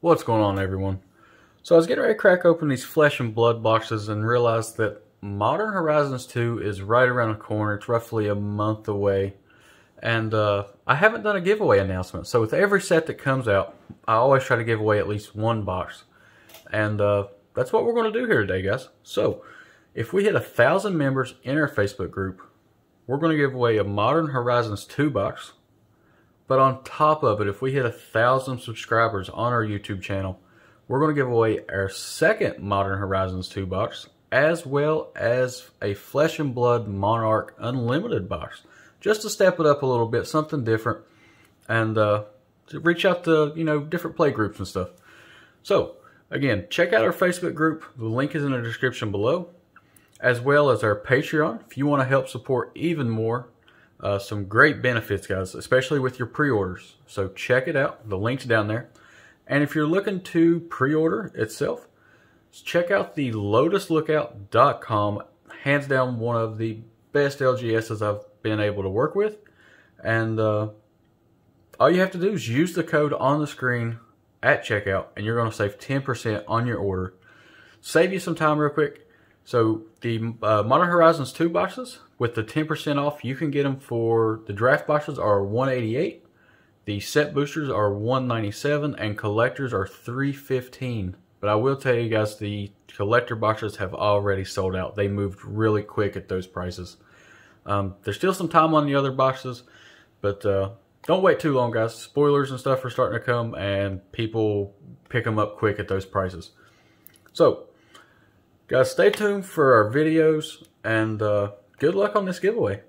What's going on, everyone? So I was getting ready to crack open these flesh and blood boxes and realized that Modern Horizons 2 is right around the corner. It's roughly a month away. And uh, I haven't done a giveaway announcement. So with every set that comes out, I always try to give away at least one box. And uh, that's what we're going to do here today, guys. So if we hit a thousand members in our Facebook group, we're going to give away a Modern Horizons 2 box. But on top of it, if we hit a thousand subscribers on our YouTube channel, we're going to give away our second Modern Horizons 2 box, as well as a Flesh and Blood Monarch Unlimited box. Just to step it up a little bit, something different, and uh, to reach out to, you know, different play groups and stuff. So, again, check out our Facebook group. The link is in the description below, as well as our Patreon. If you want to help support even more, uh, some great benefits, guys, especially with your pre-orders. So check it out. The link's down there. And if you're looking to pre-order itself, check out the lotuslookout.com. Hands down, one of the best LGSs I've been able to work with. And uh, all you have to do is use the code on the screen at checkout, and you're going to save 10% on your order. Save you some time real quick. So the uh, Modern Horizons 2 boxes with the 10% off, you can get them for the draft boxes are 188, the set boosters are 197, and collectors are 315. But I will tell you guys, the collector boxes have already sold out. They moved really quick at those prices. Um, there's still some time on the other boxes, but uh, don't wait too long, guys. Spoilers and stuff are starting to come, and people pick them up quick at those prices. So, guys, stay tuned for our videos, and uh, good luck on this giveaway.